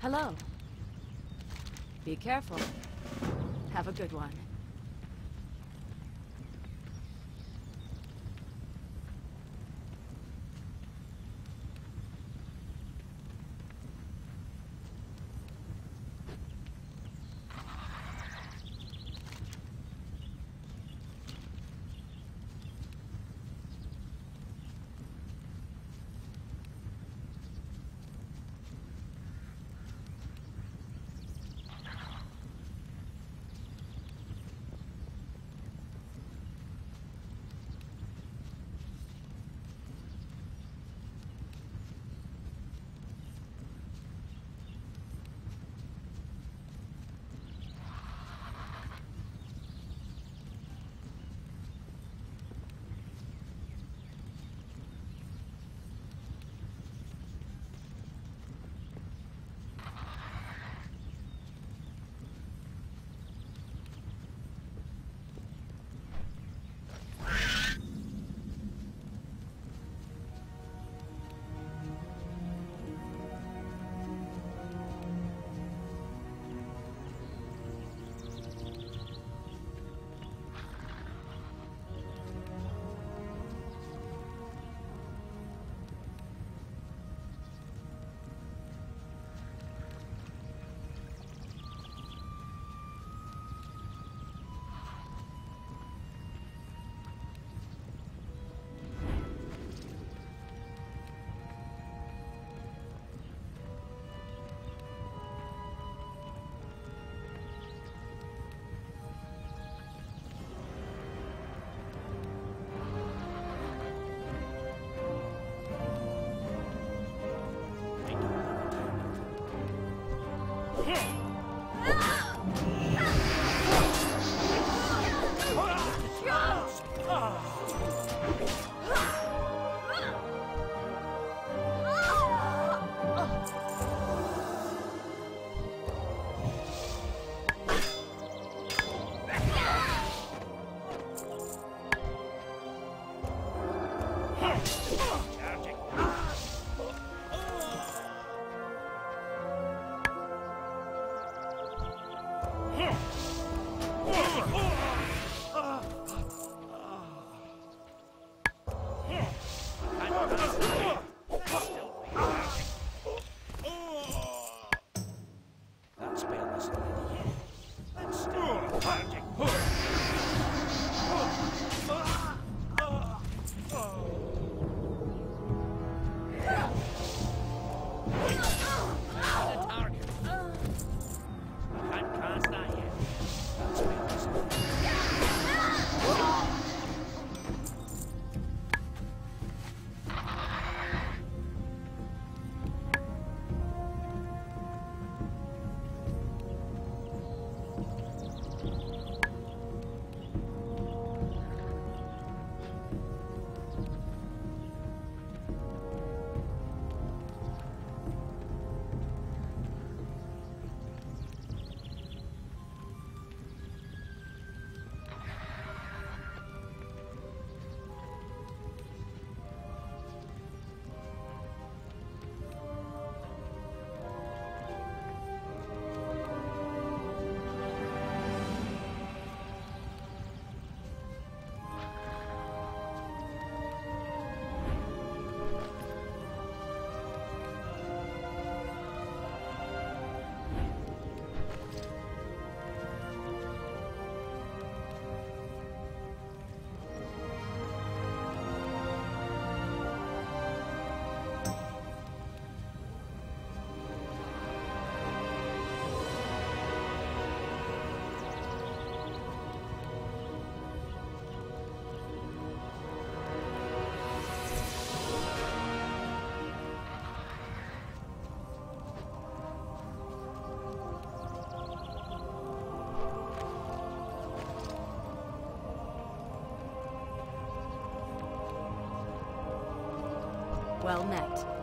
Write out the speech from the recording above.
Hello. Be careful. Have a good one. Ugh! That Well met.